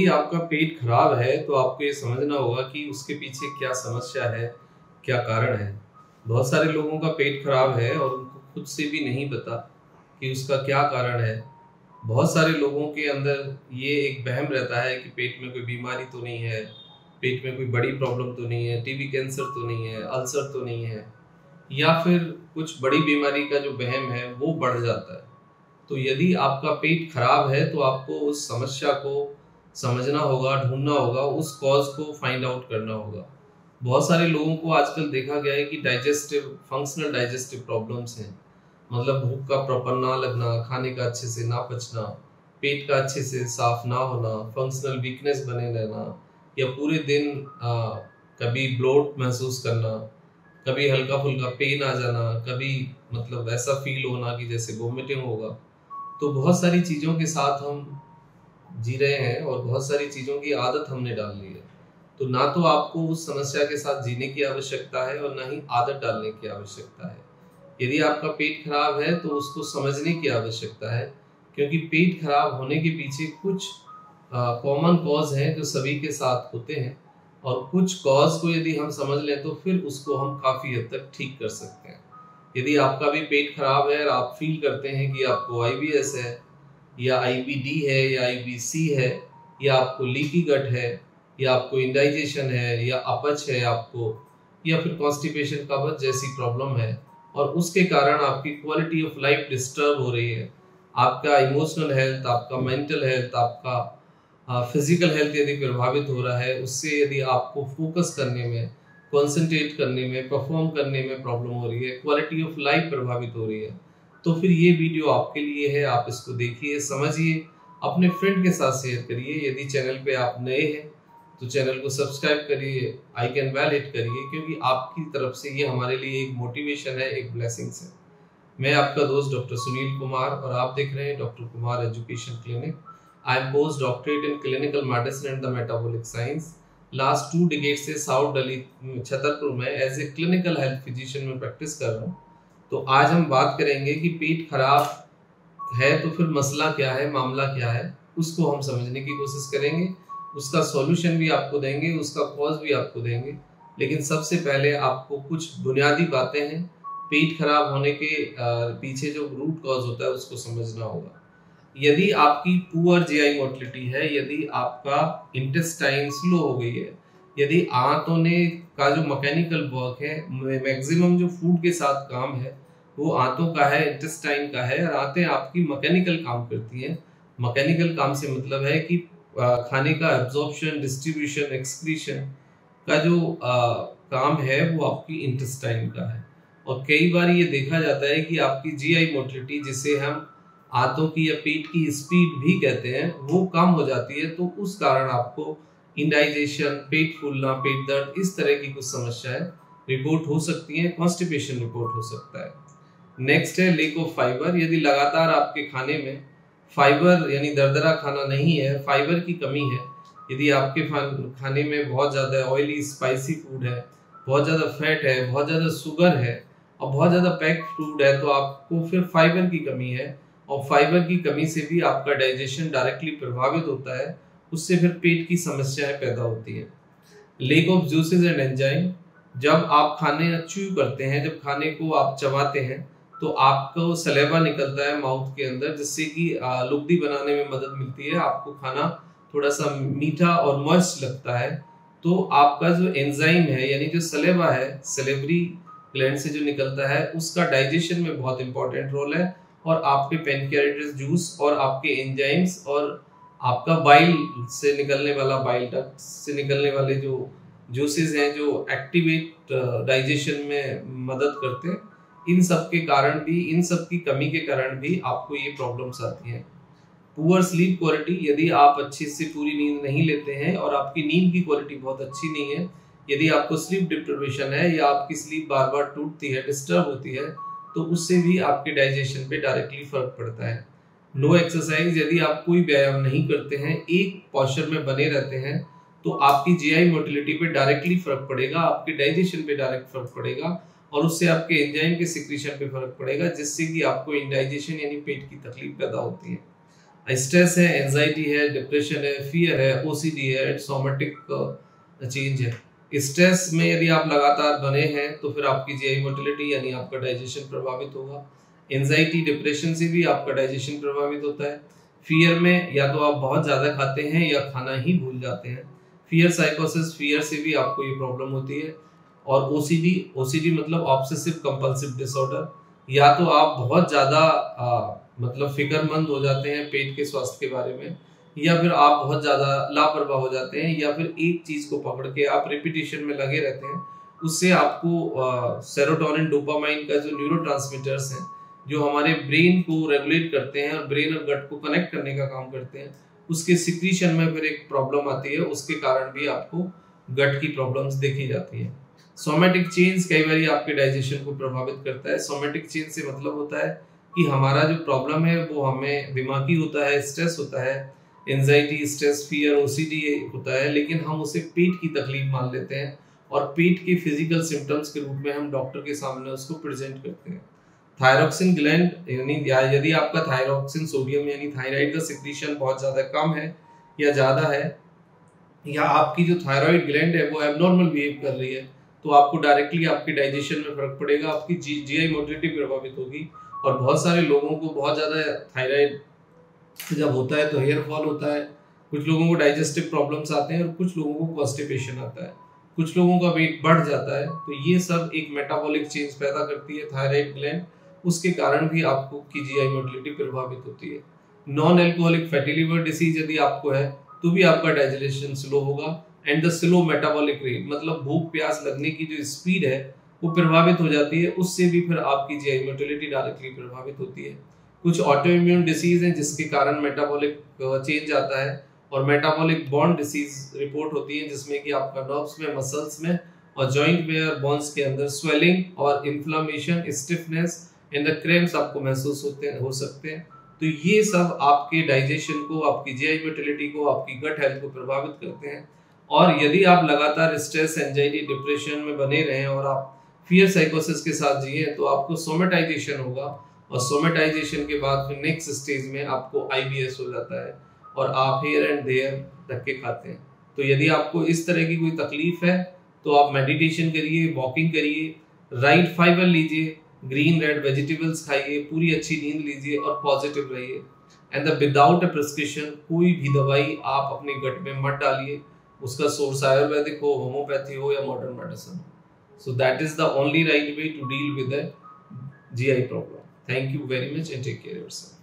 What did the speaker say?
यदि आपका पेट खराब है तो आपको ये समझना होगा कि उसके पीछे क्या समस्या है, क्या कारण है। बहुत सारे लोगों का पेट खराब है और उनको खुद से भी नहीं पता कि उसका क्या कारण है। बहुत सारे लोगों के अंदर ये एक बहम रहता है कि पेट में कोई बीमारी तो नहीं है, पेट में कोई बड़ी प्रॉब्लम तो नहीं है, टीबी कैंसर तो नहीं है, अल्सर तो नहीं है, या फिर कुछ बड़ी बीमारी का जो बहम है वो बढ़ जाता है। तो यदि आपका पेट खराब है तो आपको उस समस्या को समझना होगा ढूंढना होगा उस कॉज को फाइंड आउट करना होगा। बहुत सारे लोगों को आजकल देखा गया है कि डाइजेस्टिव फंक्शनल डाइजेस्टिव प्रॉब्लम्स हैं। मतलब भूख का प्रॉपर ना लगना खाने का अच्छे से ना पचना पेट का अच्छे से साफ़ ना होना फंक्शनल वीकनेस बने रहना या पूरे दिन आ, कभी ब्लोट महसूस करना कभी हल्का फुल्का पेन आ जाना कभी मतलब ऐसा फील होना कि जैसे वोमिटिंग होगा। तो बहुत सारी चीज़ों के साथ हम जी रहे हैं और बहुत सारी चीज़ों की आदत हमने डाल ली है। तो ना तो आपको उस समस्या के साथ जीने की आवश्यकता है और ना ही आदत डालने की आवश्यकता है। यदि आपका पेट खराब है तो उसको समझने की आवश्यकता है, क्योंकि पेट खराब होने के पीछे कुछ कॉमन कॉज हैं जो सभी के साथ होते हैं और कुछ कॉज को यदि हम समझ लें तो फिर उसको हम काफ़ी हद तक ठीक कर सकते हैं। यदि आपका भी पेट खराब है और आप फील करते हैं कि आपको आईबीएस है या आई है, या आई है, या आपको लीकी गट है, या आपको इंडाइजेशन है, या अपच है आपको, या फिर कॉन्स्टिपेशन कब्ज जैसी प्रॉब्लम है, और उसके कारण आपकी क्वालिटी ऑफ़ लाइफ डिस्टर्ब हो रही है। आपका इमोशनल हेल्थ आपका मेंटल हेल्थ आपका फ़िज़िकल हेल्थ यदि प्रभावित हो रहा है, उससे यदि आपको फोकस करने में कॉन्सेंट्रेट करने में परफॉर्म करने में प्रॉब्लम हो रही है क्वालिटी ऑफ़ लाइफ प्रभावित हो रही है। तो फिर ये वीडियो आपके लिए है, आप इसको देखिए, समझिए, अपने फ्रेंड के साथ शेयर करिए। यदि चैनल पे आप नए हैं तो चैनल को सब्सक्राइब करिए आई कैन वेल हिट करिए, क्योंकि आपकी तरफ़ से ये हमारे लिए एक मोटिवेशन है, एक ब्लेसिंग्स है। मैं आपका दोस्त डॉक्टर सुनील कुमार और आप देख रहे हैं doctor Kumar education clinic I am post doctorate in clinical medicine and the metabolic science last two decade से साउथ दिल्ली छतरपुर में as a clinical health physician में प्रैक्टिस कर रहा हूँ। तो आज हम बात करेंगे कि पेट खराब है तो फिर मसला क्या है, मामला क्या है, उसको हम समझने की कोशिश करेंगे। उसका सॉल्यूशन भी आपको देंगे, उसका कॉज भी आपको देंगे। लेकिन सबसे पहले आपको कुछ बुनियादी बातें हैं। पेट खराब होने के पीछे जो रूट कॉज होता है, उसको समझना होगा। यदि आपकी पुअर जीआई मोटिलिटी है, यदि आपका इंटेस्टाइन स्लो हो गई है यदि आंतों ने का जो मैकेनिकल वर्क है मैक्सिमम जो फ़ूड के साथ काम है वो आंतों का है इंटेस्टाइन का है और आंतें आपकी मैकेनिकल काम करती हैं। मैकेनिकल काम से मतलब है कि खाने का एब्जॉर्प्शन डिस्ट्रीब्यूशन एक्सक्रीशन का जो आ, काम है वो आपकी इंटेस्टाइन का है। और कई बार ये देखा जाता है कि आपकी जीआई मोटिलिटी जिसे हम आंतों की या पेट की स्पीड भी कहते हैं वो कम हो जाती है तो उस कारण आपको इंडाइजेशन पेट फूलना, पेट दर्द, इस तरह की कुछ समस्याएँ रिपोर्ट हो सकती हैं कॉन्स्टिपेशन रिपोर्ट हो सकता है। नेक्स्ट है लेक ऑफ़ फाइबर यदि लगातार आपके खाने में फाइबर यानी दरदरा खाना नहीं है फाइबर की कमी है, यदि आपके खाने में बहुत ज़्यादा ऑयली स्पाइसी फ़ूड है, बहुत ज़्यादा फैट है, बहुत ज़्यादा शुगर है, और बहुत ज़्यादा पैक फ़ूड है तो आपको फिर फाइबर की कमी है, और फाइबर की कमी से भी आपका डाइजेशन डायरेक्टली प्रभावित होता है उससे फिर पेट की समस्याएँ पैदा होती है। Lack of juices and enzyme जब आप खाने च्यू करते हैं, जब खाने को आप चबाते हैं तो आपको सलेवा निकलता है माउथ के अंदर, जिससे कि लुगदी बनाने में मदद मिलती है, आपको खाना थोड़ा सा मीठा और मॉइस्ट लगता है। तो आपका जो एंजाइम है, यानी जो सलेवा है सेलेवरी ग्लैंड से जो निकलता है, उसका डाइजेशन में बहुत इंपॉर्टेंट रोल है और आपके पेनक्रियाटिस जूस और आपके एंजाइम्स और आपका बाइल से निकलने वाला बाइल डक्ट से निकलने वाले जो जूसेस हैं, जो एक्टिवेट डाइजेशन में मदद करते हैं, इन सब के कारण भी, इन सब की कमी के कारण भी आपको ये प्रॉब्लम्स आती हैं। पुअर स्लीप क्वालिटी यदि आप अच्छे से पूरी नींद नहीं लेते हैं और आपकी नींद की क्वालिटी बहुत अच्छी नहीं है, यदि आपको स्लीप डिप्रिवेशन है या आपकी स्लीप बार बार टूटती है डिस्टर्ब होती है तो उससे भी आपके डाइजेशन पे डायरेक्टली फ़र्क पड़ता है। नो एक्सरसाइज यदि आप कोई व्यायाम नहीं करते हैं, एक पॉस्चर में बने रहते हैं तो आपकी जीआई मोटिलिटी पे डायरेक्टली फ़र्क पड़ेगा, आपके डाइजेशन पे डायरेक्ट फ़र्क पड़ेगा, और उससे आपके एंजाइम के सिक्रीशन पे फ़र्क पड़ेगा, जिससे कि आपको इंडाइजेशन यानी पेट की तकलीफ़ पैदा होती है। स्ट्रेस है एंजाइटी है डिप्रेशन है फियर है ओसीडी है सोमेटिक चेंज है। स्ट्रेस में यदि आप लगातार बने हैं तो फिर आपकी जीआई मोटिलिटी यानी आपका डाइजेशन प्रभावित होगा। एंजाइटी डिप्रेशन से भी आपका डाइजेशन प्रभावित होता है। फियर में या तो आप बहुत ज़्यादा खाते हैं या खाना ही भूल जाते हैं। फियर साइकोसिस फियर से भी आपको ये प्रॉब्लम होती है। और ओसीडी ओसीडी मतलब ऑब्सेसिव कंपल्सिव डिसऑर्डर या तो आप बहुत ज़्यादा मतलब फिक्रमंद हो जाते हैं पेट के स्वास्थ्य के बारे में, या फिर आप बहुत ज़्यादा लापरवाह हो जाते हैं, या फिर एक चीज़ को पकड़ के आप रिपीटेशन में लगे रहते हैं, उससे आपको सेरोटोनिन डोपामाइन का जो न्यूरो हैं जो हमारे ब्रेन को रेगुलेट करते हैं और ब्रेन और गट को कनेक्ट करने का काम करते हैं, उसके सिक्रीशन में फिर एक प्रॉब्लम आती है, उसके कारण भी आपको गट की प्रॉब्लम्स देखी जाती है। सोमेटिक चेंज कई बार आपके डाइजेशन को प्रभावित करता है। सोमेटिक चेंज से मतलब होता है कि हमारा जो प्रॉब्लम है, वो हमें दिमागी होता है स्ट्रेस होता है एनजाइटी स्ट्रेस फियर ओसीडी होता है, लेकिन हम उसे पेट की तकलीफ़ मान लेते हैं और पेट के फ़िज़िकल सिम्टम्स के रूप में हम डॉक्टर के सामने उसको प्रेजेंट करते हैं। थायरोक्सिन ग्लैंड, यानी यदि आपका थायरोक्सिन सोडियम, यानी थायराइड का सिक्रीशन बहुत ज़्यादा कम है या ज़्यादा है, या आपकी जो थायराइड ग्लैंड है वो एबनॉर्मल बिहेव कर रही है तो आपको डायरेक्टली आपके डाइजेशन में फ़र्क पड़ेगा, आपकी जी जी आई मोटिलिटी प्रभावित होगी और बहुत सारे लोगों को बहुत ज़्यादा थायराइड जब होता है तो हेयर फॉल होता है, कुछ लोगों को डाइजेस्टिव प्रॉब्लम्स आते हैं और कुछ लोगों को कॉन्स्टिपेशन आता है। कुछ लोगों का वेट बढ़ जाता है तो ये सब एक मेटाबॉलिक चेंज पैदा करती है थायराइड ग्लैंड उसके कारण भी आपको की जीआई मोटिलिटी प्रभावित होती है। Non alcoholic fatty liver disease यदि आपको है तो भी आपका डाइजेशन स्लो होगा and the slow metabolic rate मतलब भूख प्यास लगने की जो स्पीड है, वो प्रभावित हो जाती है। उससे भी फिर आपकी जीआई मोटिलिटी डायरेक्टली प्रभावित होती है। कुछ ऑटो इम्यून डिसीज हैं जिसके कारण मेटाबॉलिक चेंज आता है और मेटाबॉलिक बॉन्ड डिसीज रिपोर्ट होती है जिसमें कि आपका नर्व्स में मसल्स में और जॉइंट में और बोन्स के अंदर स्वेलिंग और inflammation stiffness in the cramps आपको महसूस होते हैं सकते हैं। तो ये सब आपके डाइजेशन को, आपकी जीआई मोटिलिटी को, आपकी गट हेल्थ को प्रभावित करते हैं। और यदि आप लगातार स्ट्रेस एंजाइटी डिप्रेशन में बने रहें और आप फियर साइकोसिस के साथ जिए तो आपको सोमेटाइजेशन होगा और सोमेटाइजेशन के बाद फिर नेक्स्ट स्टेज में आपको आईबीएस हो जाता है और आप हेयर एंड देयर धक्के खाते हैं। तो यदि आपको इस तरह की कोई तकलीफ़ है तो आप मेडिटेशन करिए वॉकिंग करिए राइट फाइबर लीजिए ग्रीन रेड वेजिटेबल्स खाइए, पूरी अच्छी नींद लीजिए और पॉजिटिव रहिए। And the without a prescription कोई भी दवाई आप अपने गट में मत डालिए। उसका सोर्स आयुर्वेदिक हो होम्योपैथी हो या मॉडर्न मेडिसिन हो। So that is the only right way to deal with G I problem thank you very much and take care your yourself.